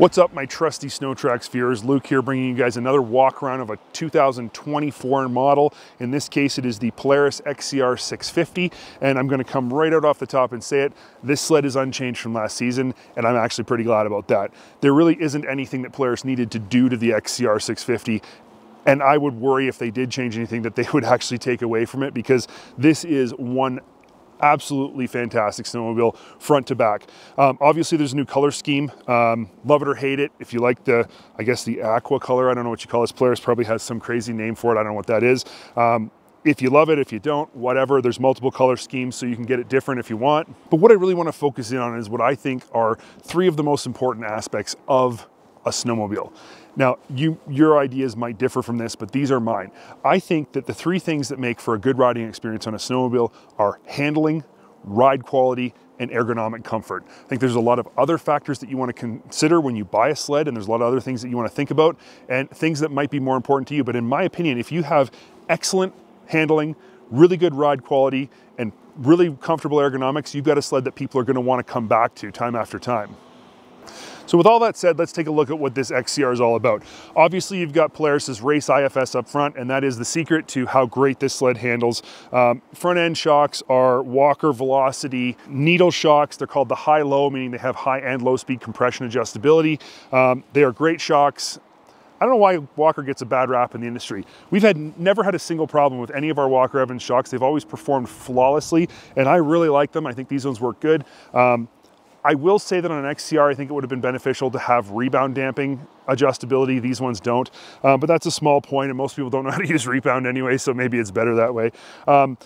What's up, my trusty Snowtrax viewers? Luke here bringing you guys another walk around of a 2024 model. In this case, it is the Polaris XCR 650, and I'm gonna come right out off the top and say it. This sled is unchanged from last season, and I'm actually pretty glad about that. There really isn't anything that Polaris needed to do to the XCR 650 and I would worry if they did change anything that they would actually take away from it because this is one absolutely fantastic snowmobile front to back. Um, obviously there's a new color scheme. Um, love it or hate it. If you like the, I guess the aqua color, I don't know what you call this. Polaris probably has some crazy name for it. I don't know what that is. Um, if you love it, if you don't, whatever, there's multiple color schemes so you can get it different if you want. But what I really want to focus in on is what I think are three of the most important aspects of a snowmobile. Now, you, your ideas might differ from this, but these are mine. I think that the three things that make for a good riding experience on a snowmobile are handling, ride quality, and ergonomic comfort. I think there's a lot of other factors that you want to consider when you buy a sled, and there's a lot of other things that you want to think about, and things that might be more important to you. But in my opinion, if you have excellent handling, really good ride quality, and really comfortable ergonomics, you've got a sled that people are going to want to come back to time after time. So with all that said, let's take a look at what this XCR is all about. Obviously, you've got Polaris's Race IFS up front, and that is the secret to how great this sled handles. Um, front end shocks are Walker Velocity needle shocks. They're called the high-low, meaning they have high and low speed compression adjustability. Um, they are great shocks. I don't know why Walker gets a bad rap in the industry. We've had never had a single problem with any of our Walker Evans shocks. They've always performed flawlessly, and I really like them. I think these ones work good. Um, I will say that on an XCR, I think it would have been beneficial to have rebound damping adjustability. These ones don't, um, but that's a small point and most people don't know how to use rebound anyway, so maybe it's better that way. Um,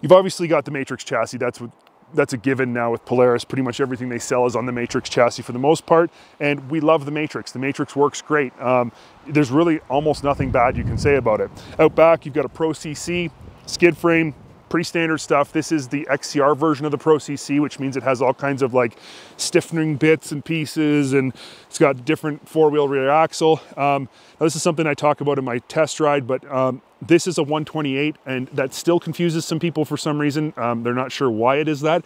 you've obviously got the Matrix chassis. That's what that's a given now with Polaris. Pretty much everything they sell is on the Matrix chassis for the most part, and we love the Matrix. The Matrix works great. Um, there's really almost nothing bad you can say about it. Out back, you've got a Pro CC skid frame, pretty standard stuff. This is the XCR version of the Pro CC, which means it has all kinds of like stiffening bits and pieces, and it's got different four-wheel rear axle. Um, this is something I talk about in my test ride, but um, this is a 128, and that still confuses some people for some reason. Um, they're not sure why it is that,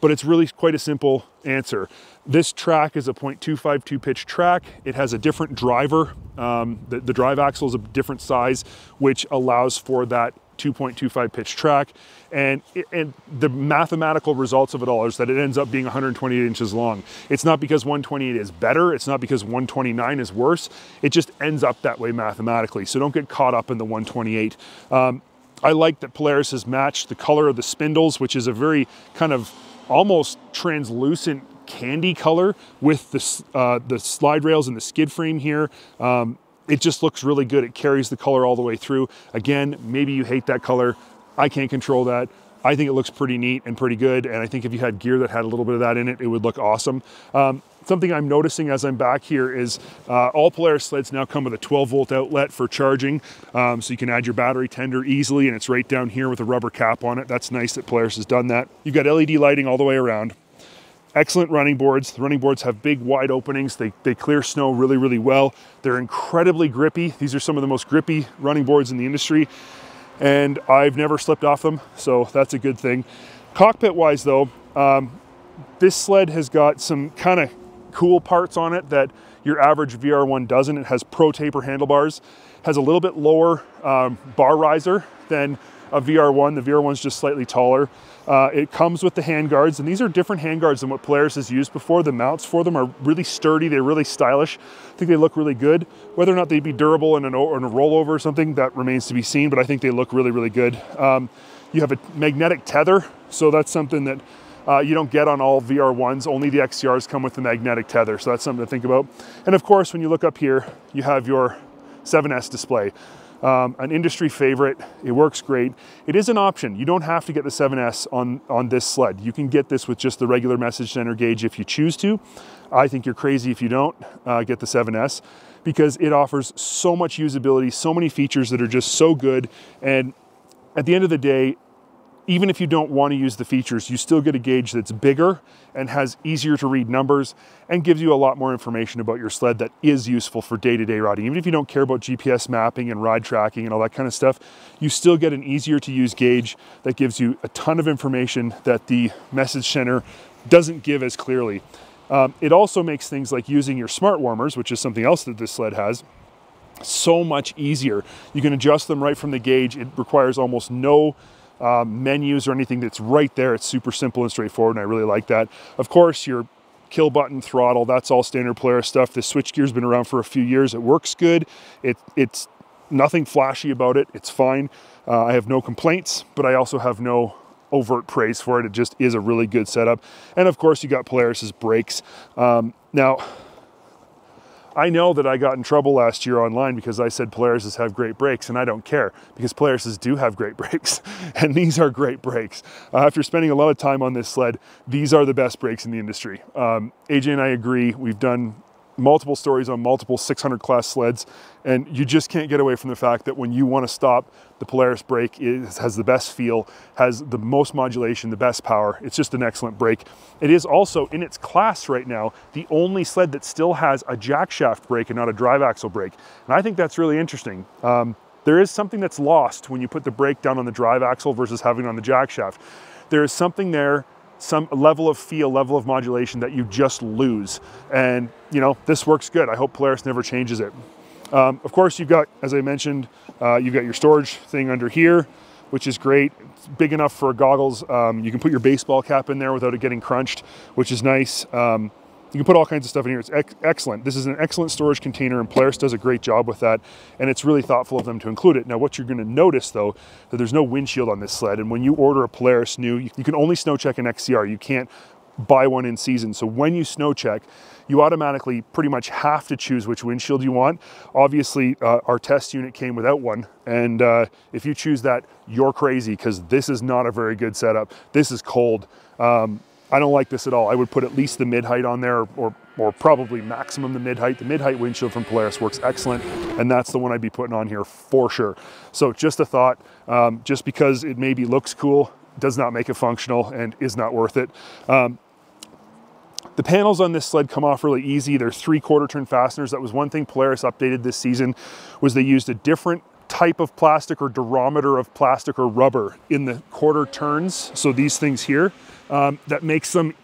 but it's really quite a simple answer. This track is a 0.252 pitch track. It has a different driver. Um, the, the drive axle is a different size, which allows for that 2.25 pitch track. And, and the mathematical results of it all is that it ends up being 128 inches long. It's not because 128 is better. It's not because 129 is worse. It just ends up that way mathematically. So don't get caught up in the 128. Um, I like that Polaris has matched the color of the spindles, which is a very kind of almost translucent candy color with the, uh, the slide rails and the skid frame here. Um, it just looks really good. It carries the color all the way through. Again, maybe you hate that color. I can't control that. I think it looks pretty neat and pretty good. And I think if you had gear that had a little bit of that in it, it would look awesome. Um, something I'm noticing as I'm back here is uh, all Polaris sleds now come with a 12 volt outlet for charging. Um, so you can add your battery tender easily and it's right down here with a rubber cap on it. That's nice that Polaris has done that. You've got LED lighting all the way around. Excellent running boards. The running boards have big wide openings. They, they clear snow really, really well. They're incredibly grippy. These are some of the most grippy running boards in the industry. And I've never slipped off them, so that's a good thing. Cockpit wise though, um, this sled has got some kind of cool parts on it that your average VR1 doesn't. It has pro taper handlebars, has a little bit lower um, bar riser than a VR1. The VR1 is just slightly taller. Uh, it comes with the handguards, and these are different handguards than what Polaris has used before. The mounts for them are really sturdy, they're really stylish. I think they look really good. Whether or not they'd be durable in, an, in a rollover or something, that remains to be seen, but I think they look really, really good. Um, you have a magnetic tether, so that's something that uh, you don't get on all VR1s. Only the XCRs come with the magnetic tether, so that's something to think about. And of course, when you look up here, you have your 7S display um, an industry favorite. It works great. It is an option. You don't have to get the 7S on, on this sled. You can get this with just the regular message center gauge if you choose to. I think you're crazy if you don't uh, get the 7S because it offers so much usability, so many features that are just so good. And at the end of the day, even if you don't want to use the features, you still get a gauge that's bigger and has easier to read numbers and gives you a lot more information about your sled that is useful for day-to-day -day riding. Even if you don't care about GPS mapping and ride tracking and all that kind of stuff, you still get an easier to use gauge that gives you a ton of information that the message center doesn't give as clearly. Um, it also makes things like using your smart warmers, which is something else that this sled has, so much easier. You can adjust them right from the gauge. It requires almost no um, menus or anything that's right there. It's super simple and straightforward, and I really like that. Of course, your kill button throttle, that's all standard Polaris stuff. The switch gear's been around for a few years. It works good. It, it's nothing flashy about it. It's fine. Uh, I have no complaints, but I also have no overt praise for it. It just is a really good setup. And of course, you got Polaris's brakes. Um, now, I know that I got in trouble last year online because I said Polarises have great brakes, and I don't care because Polarises do have great brakes, and these are great brakes. Uh, after spending a lot of time on this sled, these are the best brakes in the industry. Um, AJ and I agree. We've done multiple stories on multiple 600 class sleds, and you just can't get away from the fact that when you want to stop, the Polaris brake is, has the best feel, has the most modulation, the best power. It's just an excellent brake. It is also in its class right now, the only sled that still has a jack shaft brake and not a drive axle brake. And I think that's really interesting. Um, there is something that's lost when you put the brake down on the drive axle versus having it on the jack shaft. There is something there some level of feel, level of modulation that you just lose. And you know, this works good. I hope Polaris never changes it. Um, of course, you've got, as I mentioned, uh, you've got your storage thing under here, which is great. It's big enough for goggles. Um, you can put your baseball cap in there without it getting crunched, which is nice. Um, you can put all kinds of stuff in here. It's ex excellent. This is an excellent storage container and Polaris does a great job with that. And it's really thoughtful of them to include it. Now, what you're gonna notice though, that there's no windshield on this sled. And when you order a Polaris new, you, can only snow check an XCR. You can't buy one in season. So when you snow check, you automatically pretty much have to choose which windshield you want. Obviously, uh, our test unit came without one. And uh, if you choose that, you're crazy because this is not a very good setup. This is cold. Um, I don't like this at all. I would put at least the mid height on there or, or probably maximum the mid height. The mid height windshield from Polaris works excellent and that's the one I'd be putting on here for sure. So just a thought, um, just because it maybe looks cool does not make it functional and is not worth it. Um, the panels on this sled come off really easy. They're three quarter turn fasteners. That was one thing Polaris updated this season was they used a different type of plastic or durometer of plastic or rubber in the quarter turns. So these things here, um, that makes them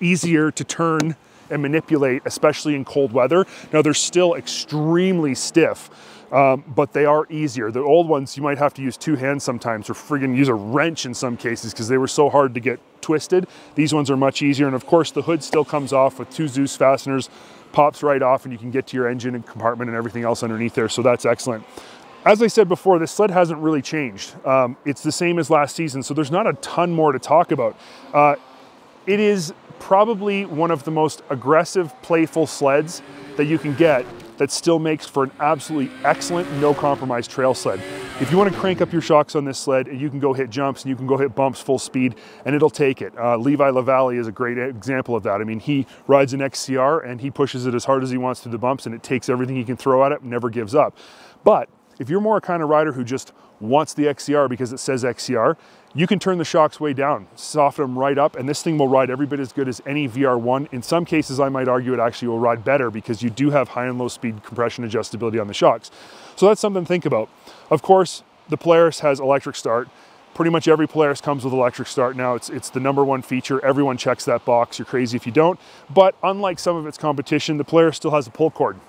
easier to turn and manipulate, especially in cold weather. Now they're still extremely stiff, um, but they are easier. The old ones, you might have to use two hands sometimes or friggin' use a wrench in some cases because they were so hard to get twisted. These ones are much easier. And of course the hood still comes off with two Zeus fasteners, pops right off and you can get to your engine and compartment and everything else underneath there. So that's excellent. As I said before, this sled hasn't really changed. Um, it's the same as last season, so there's not a ton more to talk about. Uh, it is probably one of the most aggressive, playful sleds that you can get that still makes for an absolutely excellent, no compromise trail sled. If you want to crank up your shocks on this sled, you can go hit jumps and you can go hit bumps full speed and it'll take it. Uh, Levi LaVallee is a great example of that. I mean, he rides an XCR and he pushes it as hard as he wants through the bumps and it takes everything he can throw at it, never gives up. But if you're more a kind of rider who just wants the XCR because it says XCR, you can turn the shocks way down, soften them right up, and this thing will ride every bit as good as any VR1. In some cases, I might argue it actually will ride better because you do have high and low speed compression adjustability on the shocks. So that's something to think about. Of course, the Polaris has electric start. Pretty much every Polaris comes with electric start now. It's, it's the number one feature. Everyone checks that box. You're crazy if you don't. But unlike some of its competition, the Polaris still has a pull cord.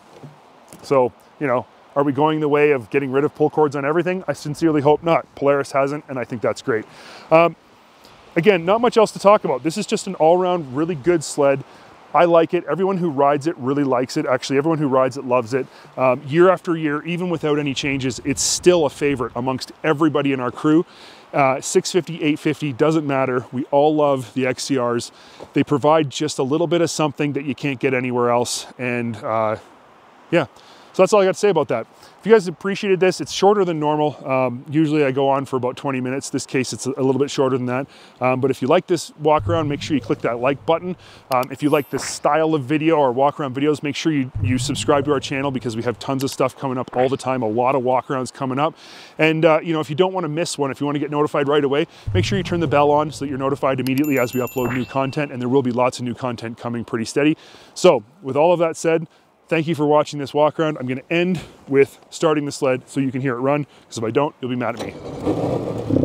So, you know, are we going the way of getting rid of pull cords on everything? I sincerely hope not. Polaris hasn't, and I think that's great. Um, again, not much else to talk about. This is just an all-around really good sled. I like it. Everyone who rides it really likes it. Actually, everyone who rides it loves it. Um, year after year, even without any changes, it's still a favorite amongst everybody in our crew. Uh, 650, 850, doesn't matter. We all love the XCRs. They provide just a little bit of something that you can't get anywhere else. And uh, yeah, so that's all I got to say about that. If you guys appreciated this, it's shorter than normal. Um, usually I go on for about 20 minutes. This case, it's a little bit shorter than that. Um, but if you like this walk around, make sure you click that like button. Um, if you like this style of video or walk around videos, make sure you, you subscribe to our channel because we have tons of stuff coming up all the time, a lot of walk arounds coming up. And uh, you know, if you don't want to miss one, if you want to get notified right away, make sure you turn the bell on so that you're notified immediately as we upload new content and there will be lots of new content coming pretty steady. So with all of that said, Thank you for watching this walk around. I'm gonna end with starting the sled so you can hear it run, because if I don't, you'll be mad at me.